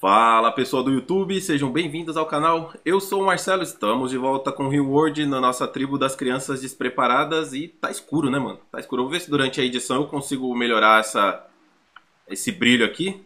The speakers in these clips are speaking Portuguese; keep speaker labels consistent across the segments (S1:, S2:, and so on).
S1: Fala pessoal do YouTube, sejam bem-vindos ao canal. Eu sou o Marcelo, estamos de volta com Reward na nossa tribo das crianças despreparadas e tá escuro, né, mano? Tá escuro. Vou ver se durante a edição eu consigo melhorar essa esse brilho aqui.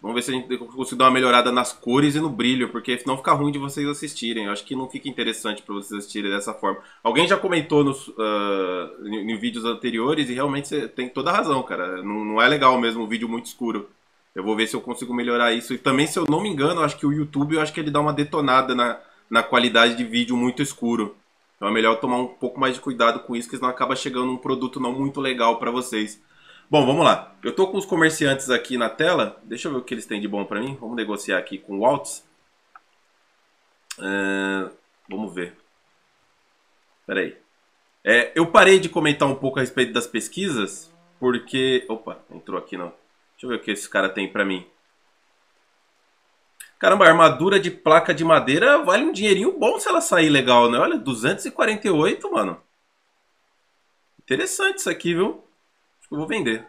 S1: Vamos ver se a gente consegue dar uma melhorada nas cores e no brilho, porque não fica ruim de vocês assistirem. Eu acho que não fica interessante para vocês assistirem dessa forma. Alguém já comentou nos, uh, em, em, vídeos anteriores e realmente você tem toda a razão, cara. Não, não é legal mesmo o vídeo muito escuro. Eu vou ver se eu consigo melhorar isso. E também, se eu não me engano, acho que o YouTube, eu acho que ele dá uma detonada na, na qualidade de vídeo muito escuro. Então é melhor tomar um pouco mais de cuidado com isso, que senão acaba chegando um produto não muito legal para vocês. Bom, vamos lá. Eu tô com os comerciantes aqui na tela. Deixa eu ver o que eles têm de bom para mim. Vamos negociar aqui com o Waltz. É... Vamos ver. Pera aí. É, eu parei de comentar um pouco a respeito das pesquisas, porque... Opa, entrou aqui não. Deixa eu ver o que esse cara tem para mim. Caramba, armadura de placa de madeira vale um dinheirinho bom se ela sair legal, né? Olha, 248, mano. Interessante isso aqui, viu? Acho que eu vou vender.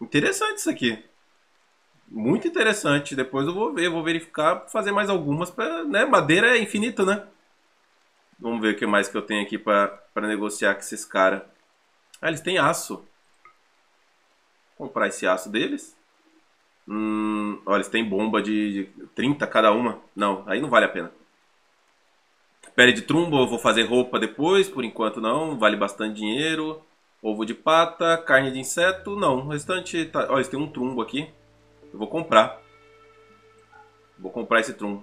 S1: Interessante isso aqui. Muito interessante. Depois eu vou ver, vou verificar, fazer mais algumas. Pra, né? Madeira é infinito, né? Vamos ver o que mais que eu tenho aqui para negociar com esses caras. Ah, eles têm aço. Comprar esse aço deles. Hum, olha, eles têm bomba de 30 cada uma. Não, aí não vale a pena. Pele de trumbo, eu vou fazer roupa depois, por enquanto não, vale bastante dinheiro. Ovo de pata, carne de inseto, não. O restante tá... Olha, tem um trumbo aqui. Eu vou comprar. Vou comprar esse trumbo.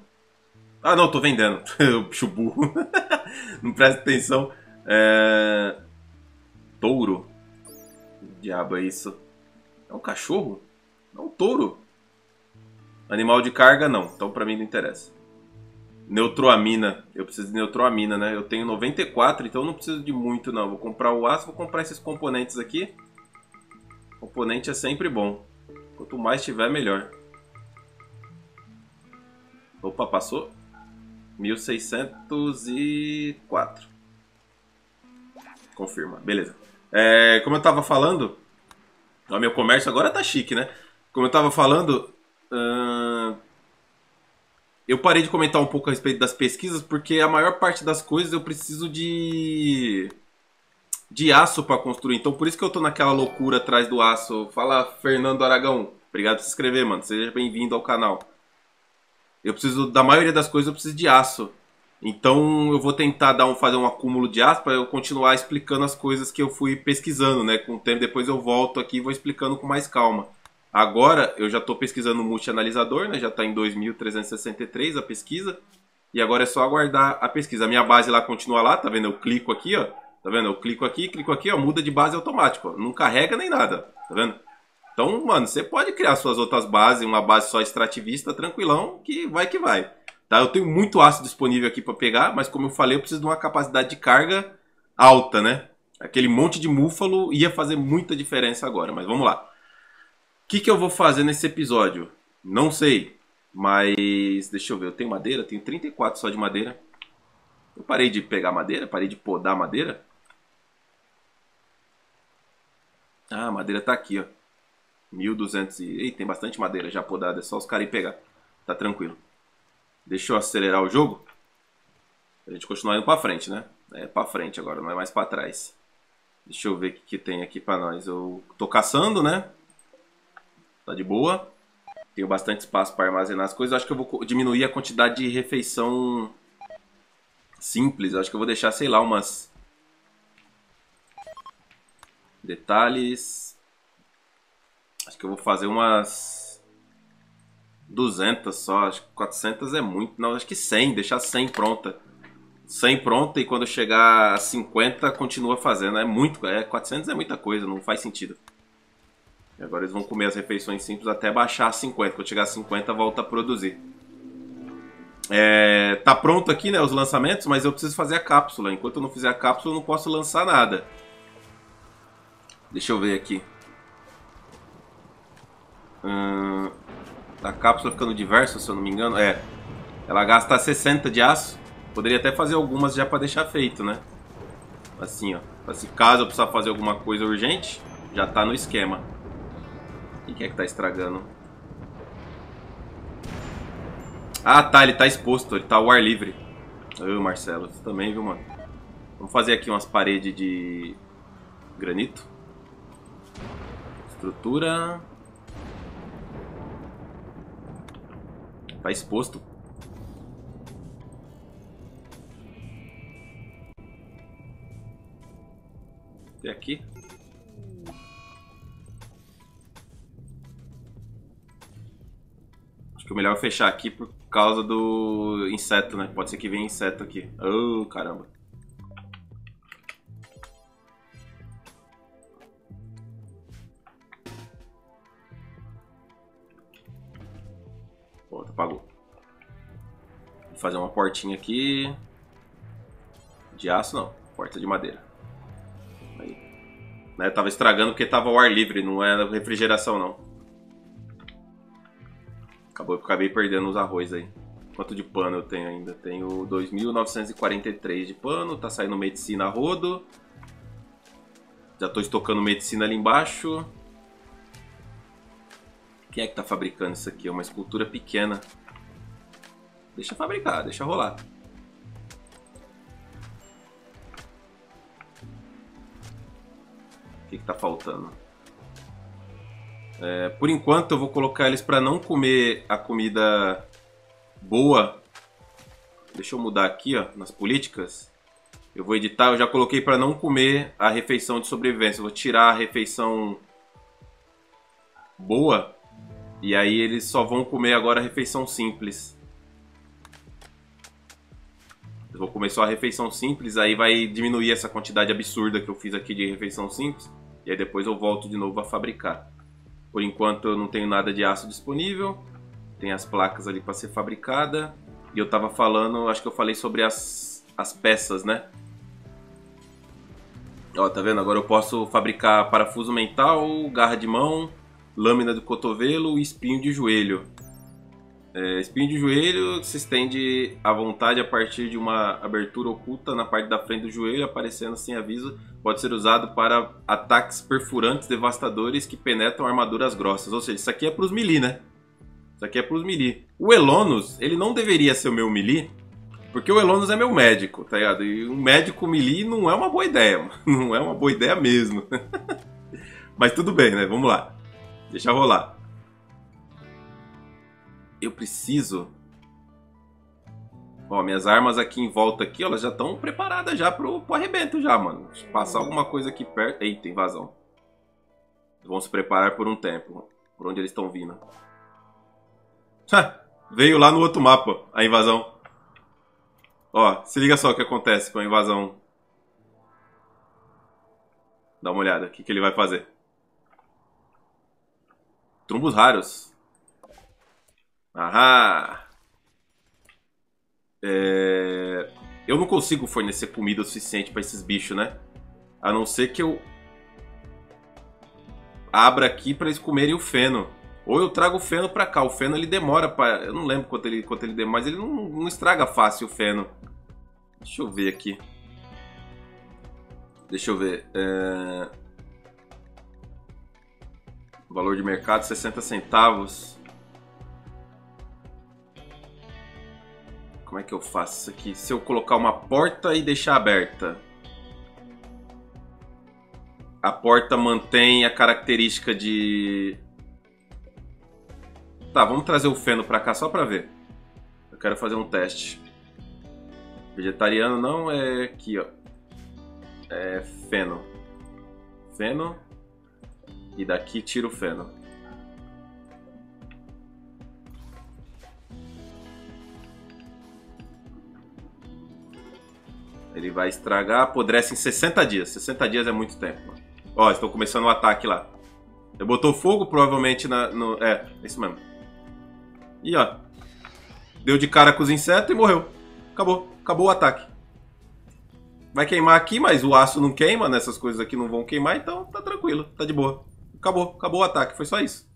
S1: Ah, não, tô vendendo. Bicho burro. não presta atenção. É... Touro. Diabo é isso? É um cachorro? É um touro. Animal de carga, não. Então pra mim não interessa. Neutroamina. Eu preciso de neutroamina, né? Eu tenho 94, então não preciso de muito, não. Vou comprar o aço, vou comprar esses componentes aqui. Componente é sempre bom. Quanto mais tiver, melhor. Opa, passou? 1604. Confirma. Beleza. É, como eu tava falando, o meu comércio agora tá chique, né? Como eu tava falando, uh, eu parei de comentar um pouco a respeito das pesquisas porque a maior parte das coisas eu preciso de de aço para construir. Então por isso que eu tô naquela loucura atrás do aço. Fala Fernando Aragão. Obrigado por se inscrever, mano. Seja bem-vindo ao canal. Eu preciso da maioria das coisas eu preciso de aço. Então eu vou tentar dar um, fazer um acúmulo de aço para eu continuar explicando as coisas que eu fui pesquisando, né? Com o tempo depois eu volto aqui e vou explicando com mais calma. Agora eu já estou pesquisando o multi-analisador, né? Já está em 2363 a pesquisa. E agora é só aguardar a pesquisa. A minha base lá continua lá, tá vendo? Eu clico aqui, ó. Tá vendo? Eu clico aqui, clico aqui, ó. Muda de base automático, ó. Não carrega nem nada, tá vendo? Então, mano, você pode criar suas outras bases, uma base só extrativista, tranquilão, que vai que vai. Tá? Eu tenho muito ácido disponível aqui para pegar, mas como eu falei, eu preciso de uma capacidade de carga alta, né? Aquele monte de múfalo ia fazer muita diferença agora, mas vamos lá que, que eu vou fazer nesse episódio? Não sei. Mas deixa eu ver, eu tenho madeira, tenho 34 só de madeira. Eu parei de pegar madeira, parei de podar madeira. Ah, a madeira tá aqui, ó. 1200 e... Ei, tem bastante madeira já podada, é só os caras ir pegar. Tá tranquilo. Deixa eu acelerar o jogo. A gente continuar indo pra frente, né? É pra frente agora, não é mais pra trás. Deixa eu ver o que, que tem aqui pra nós. Eu tô caçando, né? Tá de boa. Tenho bastante espaço para armazenar as coisas. Acho que eu vou diminuir a quantidade de refeição simples. Acho que eu vou deixar, sei lá, umas... Detalhes... Acho que eu vou fazer umas... 200 só. Acho que 400 é muito. Não, acho que 100. Deixar 100 pronta. 100 pronta e quando chegar a 50 continua fazendo. É muito. É, 400 é muita coisa. Não faz sentido. E agora eles vão comer as refeições simples até baixar a 50. Quando chegar a 50, volta a produzir. É, tá pronto aqui, né, os lançamentos, mas eu preciso fazer a cápsula. Enquanto eu não fizer a cápsula, eu não posso lançar nada. Deixa eu ver aqui. Hum, a cápsula fica no diverso, se eu não me engano. É. Ela gasta 60 de aço. Poderia até fazer algumas já para deixar feito, né? Assim, ó. Se caso eu precisar fazer alguma coisa urgente, já tá no esquema. O que é que tá estragando? Ah, tá, ele tá exposto, ele tá ao ar livre. Ô, Marcelo, você também, viu, mano? Vamos fazer aqui umas paredes de granito. Estrutura. Tá exposto. Tem aqui. Acho que o melhor é fechar aqui por causa do inseto, né? Pode ser que venha inseto aqui. Oh, caramba. Fazer uma portinha aqui. De aço não, porta de madeira. Né? Tava estragando porque tava ao ar livre, não era refrigeração não. Acabou, acabei perdendo os arroz aí. Quanto de pano eu tenho ainda? Tenho 2.943 de pano, tá saindo medicina a rodo. Já tô estocando medicina ali embaixo. Quem é que tá fabricando isso aqui? É uma escultura pequena. Deixa fabricar, deixa rolar. que está faltando? É, por enquanto eu vou colocar eles para não comer a comida boa. Deixa eu mudar aqui ó, nas políticas. Eu vou editar, eu já coloquei para não comer a refeição de sobrevivência. Eu vou tirar a refeição boa e aí eles só vão comer agora a refeição simples. Eu vou comer só a refeição simples, aí vai diminuir essa quantidade absurda que eu fiz aqui de refeição simples. E aí depois eu volto de novo a fabricar. Por enquanto eu não tenho nada de aço disponível. Tem as placas ali para ser fabricada. E eu tava falando, acho que eu falei sobre as, as peças, né? Ó, tá vendo? Agora eu posso fabricar parafuso mental, garra de mão, lâmina do cotovelo e espinho de joelho. É, espinho de joelho se estende à vontade a partir de uma abertura oculta na parte da frente do joelho, aparecendo sem aviso. Pode ser usado para ataques perfurantes devastadores que penetram armaduras grossas. Ou seja, isso aqui é para os melee, né? Isso aqui é para os melee. O Elonos, ele não deveria ser o meu melee, porque o Elonos é meu médico, tá ligado? E um médico melee não é uma boa ideia, não é uma boa ideia mesmo. Mas tudo bem, né? Vamos lá. Deixa rolar eu preciso. Ó, minhas armas aqui em volta aqui, ó, elas já estão preparadas já pro, pro arrebento já, mano. Eu passar alguma coisa aqui perto. Eita, invasão. Vão se preparar por um tempo. Por onde eles estão vindo. Veio lá no outro mapa a invasão. Ó, se liga só o que acontece com a invasão. Dá uma olhada, o que, que ele vai fazer. Trombos raros. Aham! É... Eu não consigo fornecer comida o suficiente para esses bichos, né? A não ser que eu abra aqui para eles comerem o feno. Ou eu trago o feno para cá. O feno ele demora eu não lembro quanto ele quanto ele demora, mas ele não, não estraga fácil o feno. Deixa eu ver aqui. Deixa eu ver. É... Valor de mercado 60 centavos. Como é que eu faço isso aqui? Se eu colocar uma porta e deixar aberta. A porta mantém a característica de... Tá, vamos trazer o feno pra cá só pra ver. Eu quero fazer um teste. Vegetariano não é aqui, ó. É feno. Feno. E daqui tira o feno. Ele vai estragar, apodrece em 60 dias. 60 dias é muito tempo. Ó, estão começando o um ataque lá. Ele botou fogo, provavelmente, na, no... É, é isso mesmo. E ó. Deu de cara com os insetos e morreu. Acabou. Acabou o ataque. Vai queimar aqui, mas o aço não queima, nessas coisas aqui não vão queimar, então tá tranquilo, tá de boa. Acabou, acabou o ataque, foi só isso.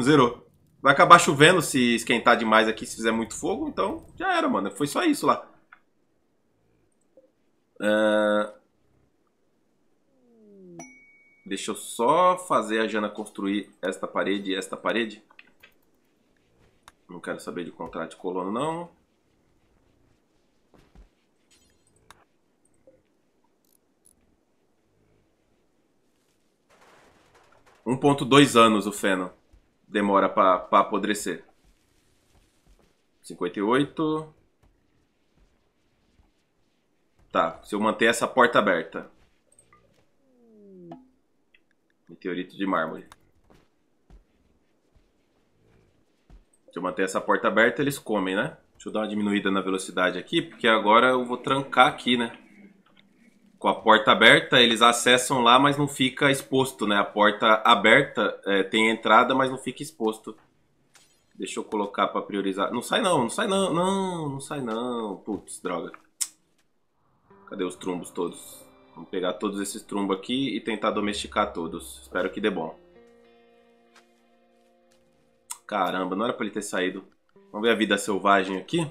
S1: Zerou. Vai acabar chovendo se esquentar demais aqui, se fizer muito fogo, então já era, mano. Foi só isso lá. Uh... Deixa eu só fazer a Jana construir esta parede e esta parede. Não quero saber de contrato de colono, não. Um ponto dois anos o feno demora para apodrecer. 58. Tá, se eu manter essa porta aberta. Meteorito de mármore. Se eu manter essa porta aberta, eles comem, né? Deixa eu dar uma diminuída na velocidade aqui, porque agora eu vou trancar aqui, né? Com a porta aberta, eles acessam lá, mas não fica exposto, né? A porta aberta é, tem entrada, mas não fica exposto. Deixa eu colocar para priorizar. Não sai não, não sai não, não, não sai não. Putz, droga. Cadê os trumbos todos? Vamos pegar todos esses trumbos aqui e tentar domesticar todos. Espero que dê bom. Caramba, não era pra ele ter saído. Vamos ver a vida selvagem aqui.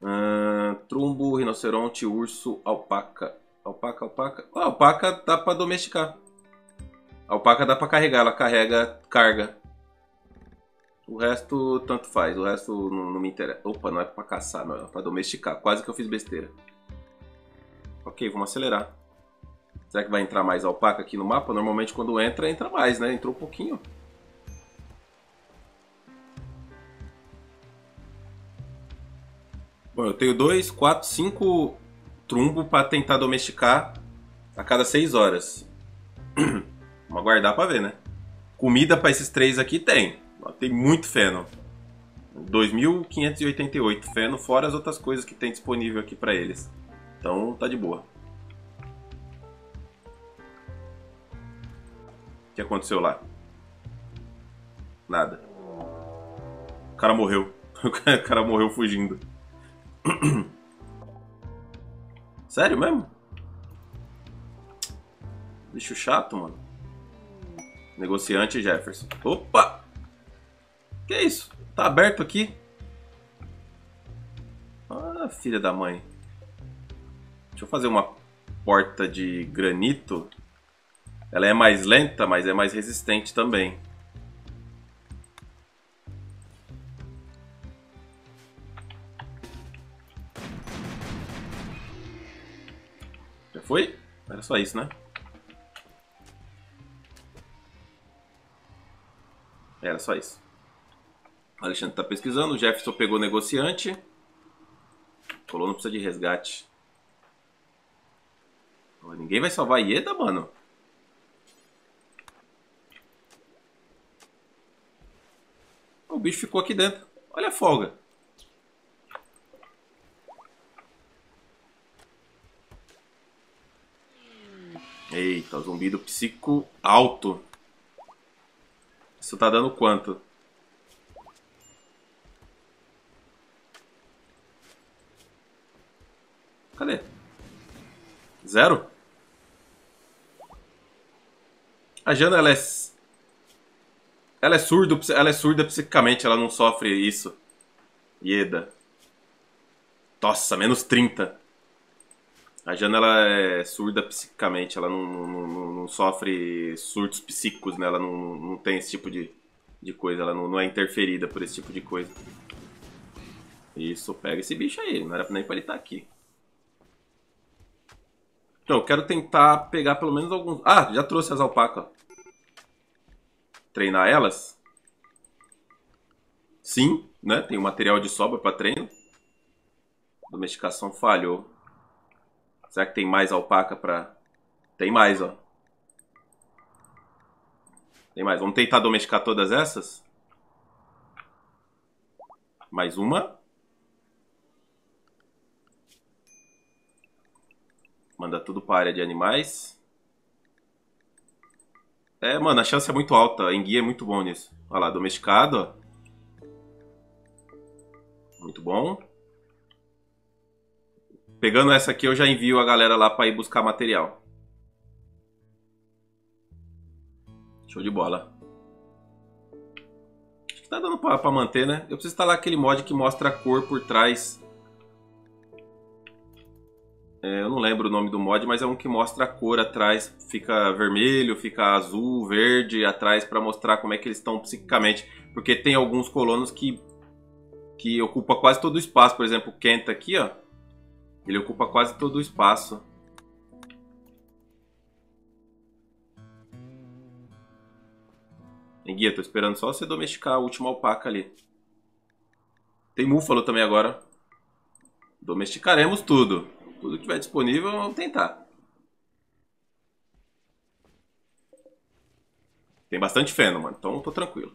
S1: Uh, trumbo, rinoceronte, urso, alpaca. Alpaca, alpaca. Oh, alpaca dá pra domesticar. Alpaca dá pra carregar, ela carrega carga. O resto, tanto faz. O resto não, não me interessa. Opa, não é pra caçar, não. É pra domesticar. Quase que eu fiz besteira. Ok, vamos acelerar. Será que vai entrar mais alpaca aqui no mapa? Normalmente quando entra, entra mais, né? Entrou um pouquinho. Bom, eu tenho dois, quatro, cinco trumbo para tentar domesticar a cada seis horas. Vamos aguardar para ver, né? Comida para esses três aqui tem. Tem muito feno. 2.588 feno, fora as outras coisas que tem disponível aqui para eles. Então tá de boa. O que aconteceu lá? Nada. O cara morreu. O cara morreu fugindo. Sério mesmo? Bicho chato, mano. Negociante Jefferson. Opa! Que isso? Tá aberto aqui? Ah, filha da mãe. Deixa eu fazer uma porta de granito. Ela é mais lenta, mas é mais resistente também. Foi? Era só isso, né? Era só isso. O Alexandre tá pesquisando. O Jefferson pegou negociante. Colono precisa de resgate. Ninguém vai salvar Ieda, mano? O bicho ficou aqui dentro. Olha a folga. Eita, zumbido psico alto. Isso tá dando quanto? Cadê? Zero? A Jana, ela é... Ela é, surdo, ela é surda psicicamente, ela não sofre isso. Ieda. Nossa, menos 30. A Jana ela é surda psicicamente, ela não, não, não, não, sofre surtos psíquicos, né? Ela não, não tem esse tipo de, de coisa, ela não, não é interferida por esse tipo de coisa. Isso, pega esse bicho aí, não era nem pra ele estar tá aqui. Então, eu quero tentar pegar pelo menos alguns... Ah, já trouxe as alpacas. Treinar elas? Sim, né? Tem o material de sobra para treino. Domesticação falhou. Será que tem mais alpaca pra... Tem mais, ó. Tem mais. Vamos tentar domesticar todas essas? Mais uma. Manda tudo para a área de animais. É, mano, a chance é muito alta. Enguia é muito bom nisso. Olha lá, domesticado, ó. Muito bom. Pegando essa aqui, eu já envio a galera lá para ir buscar material. Show de bola. Acho que tá dando pra, pra manter, né? Eu preciso instalar aquele mod que mostra a cor por trás. É, eu não lembro o nome do mod, mas é um que mostra a cor atrás. Fica vermelho, fica azul, verde atrás para mostrar como é que eles estão psiquicamente. Porque tem alguns colonos que, que ocupa quase todo o espaço. Por exemplo, o Kent aqui, ó. Ele ocupa quase todo o espaço. E guia, tô esperando só você domesticar a última alpaca ali. Tem búfalo também agora. Domesticaremos tudo. Tudo que tiver disponível, vamos tentar. Tem bastante feno, mano. Então tô tranquilo.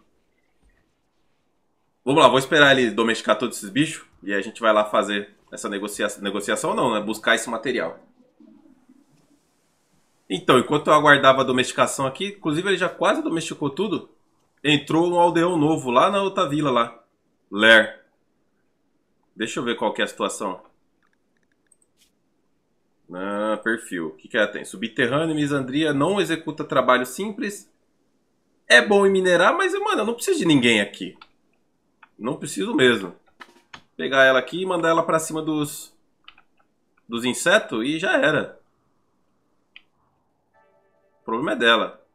S1: Vamos lá, vou esperar ele domesticar todos esses bichos. E a gente vai lá fazer essa negociação. Negociação não, né? Buscar esse material. Então, enquanto eu aguardava a domesticação aqui, inclusive ele já quase domesticou tudo. Entrou um aldeão novo lá na outra vila lá. Ler. Deixa eu ver qual que é a situação. Ah, perfil. O que, que ela tem? Subterrâneo, misandria, não executa trabalho simples. É bom em minerar, mas, mano, eu não preciso de ninguém aqui. Não preciso mesmo. Pegar ela aqui e mandar ela pra cima dos... Dos insetos e já era. O problema é dela.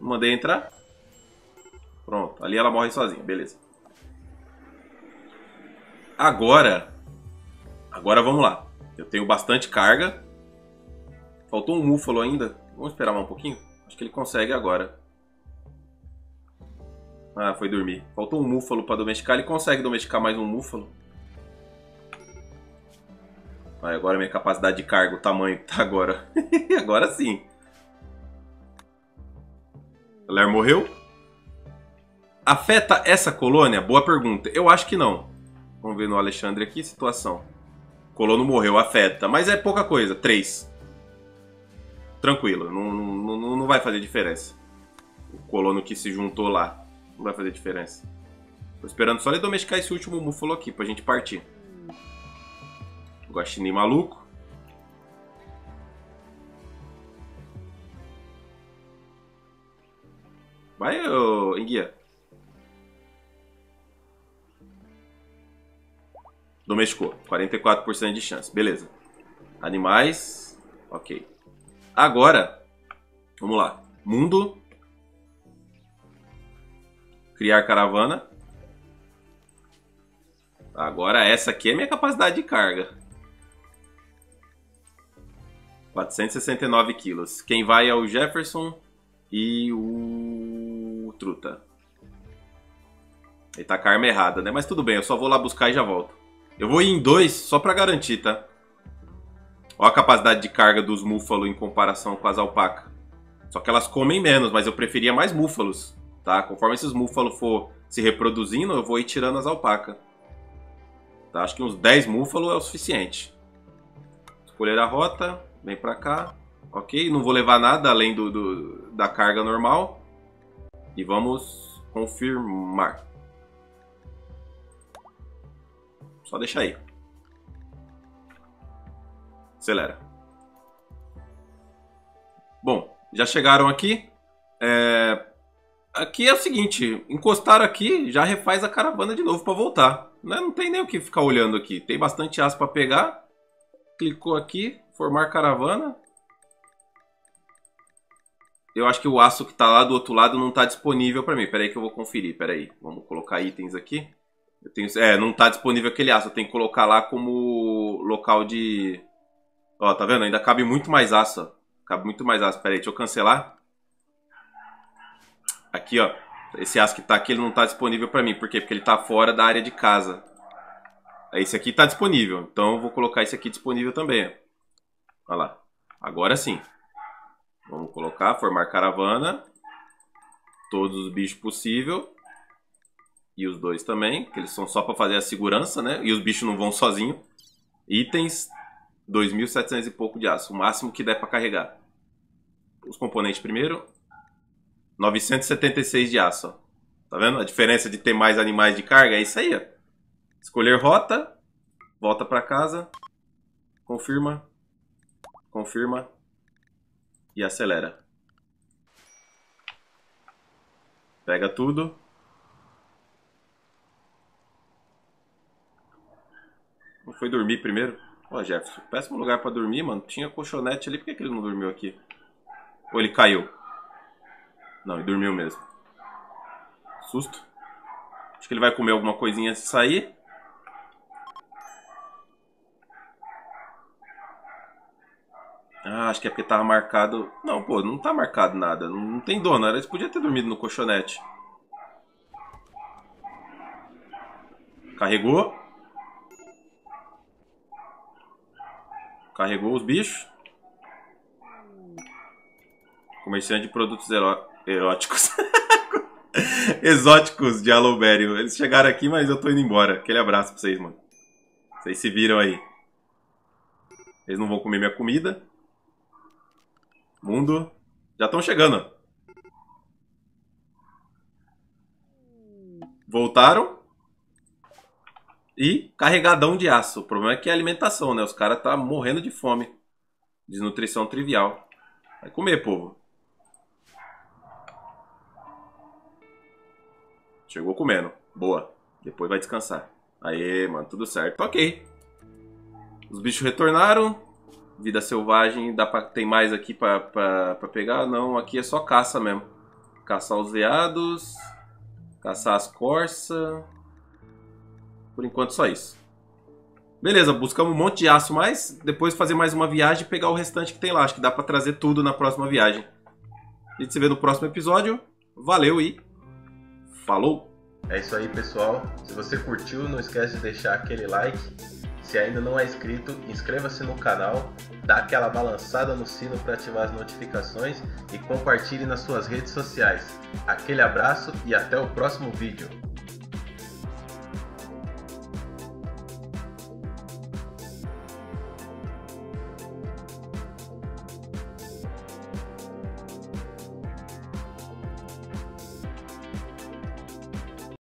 S1: Mandei entrar. Pronto. Ali ela morre sozinha. Beleza. Agora. Agora vamos lá. Eu tenho bastante carga. Faltou um múfalo ainda. Vamos esperar mais um pouquinho? Acho que ele consegue agora. Ah, foi dormir. Faltou um múfalo para domesticar. Ele consegue domesticar mais um múfalo. Ah, agora minha capacidade de carga, o tamanho tá agora. agora sim. Ler morreu? Afeta essa colônia? Boa pergunta. Eu acho que não. Vamos ver no Alexandre aqui, situação. Colono morreu, afeta. Mas é pouca coisa, três. Tranquilo, não, não, não vai fazer diferença. O colono que se juntou lá. Não vai fazer diferença. Tô esperando só ele domesticar esse último múfalo aqui pra gente partir. Guaxinim maluco. Vai, ô, enguia. Domesticou. 44% de chance. Beleza. Animais. Ok. Agora, vamos lá. Mundo. Criar caravana. Agora essa aqui é minha capacidade de carga. 469 quilos. Quem vai é o Jefferson e o Truta. Ele tá com a arma errada, né? Mas tudo bem, eu só vou lá buscar e já volto. Eu vou ir em dois só pra garantir, tá? Olha a capacidade de carga dos múfalos em comparação com as alpacas. Só que elas comem menos, mas eu preferia mais múfalos, tá? Conforme esses múfalos for se reproduzindo, eu vou ir tirando as alpacas. Tá? Acho que uns 10 múfalos é o suficiente. Escolher a rota, vem pra cá. Ok, não vou levar nada além do, do da carga normal. E vamos confirmar. Só deixar aí. Acelera. Bom, já chegaram aqui. É... Aqui é o seguinte, encostaram aqui, já refaz a caravana de novo para voltar. Né? Não tem nem o que ficar olhando aqui. Tem bastante aço para pegar. Clicou aqui, formar caravana. Eu acho que o aço que está lá do outro lado não está disponível para mim. Espera aí que eu vou conferir. Espera aí. Vamos colocar itens aqui. Tenho, é, não está disponível aquele aço. Eu tenho que colocar lá como local de... Ó, tá vendo? Ainda cabe muito mais aço. Cabe muito mais aço. Espera aí, deixa eu cancelar. Aqui, ó. Esse aço que está aqui, ele não está disponível para mim. Por quê? Porque ele está fora da área de casa. Esse aqui está disponível. Então eu vou colocar esse aqui disponível também. Olha lá. Agora sim. Vamos colocar, formar caravana. Todos os bichos possível. E os dois também, que eles são só para fazer a segurança, né? E os bichos não vão sozinho. Itens, 2.700 e pouco de aço. O máximo que der para carregar. Os componentes primeiro. 976 de aço. Ó. Tá vendo? A diferença de ter mais animais de carga é isso aí, ó. Escolher rota. Volta para casa. Confirma. Confirma e acelera. Pega tudo. Foi dormir primeiro? Ó, Jefferson, péssimo lugar pra dormir, mano. Tinha colchonete ali, por que, que ele não dormiu aqui? Ou ele caiu? Não, ele dormiu mesmo. Susto. Acho que ele vai comer alguma coisinha se sair. Ah, acho que é porque tava marcado. Não, pô, não tá marcado nada. Não, não tem dono. Eles podiam ter dormido no colchonete. Carregou. Carregou os bichos. Comerciante de produtos eróticos. Exóticos de Aloberry. Eles chegaram aqui, mas eu tô indo embora. Aquele abraço pra vocês, mano. Vocês se viram aí. Eles não vão comer minha comida. Mundo. Já estão chegando. Voltaram. E carregadão de aço. O problema é que é a alimentação, né? Os caras tá morrendo de fome. Desnutrição trivial. Vai comer, povo. Chegou comendo. Boa. Depois vai descansar. Aê, mano, tudo certo. Ok. Os bichos retornaram. Vida selvagem, dá pra, tem mais aqui pra, pra, pra pegar? Não, aqui é só caça mesmo. Caçar os veados. Caçar as corças. Por enquanto só isso. Beleza, buscamos um monte de aço mais. Depois fazer mais uma viagem e pegar o restante que tem lá. Acho que dá pra trazer tudo na próxima viagem. A gente se vê no próximo episódio. Valeu e falou!
S2: É isso aí, pessoal. Se você curtiu, não esquece de deixar aquele like se ainda não é inscrito, inscreva-se no canal, dá aquela balançada no sino para ativar as notificações e compartilhe nas suas redes sociais. Aquele abraço e até o próximo vídeo.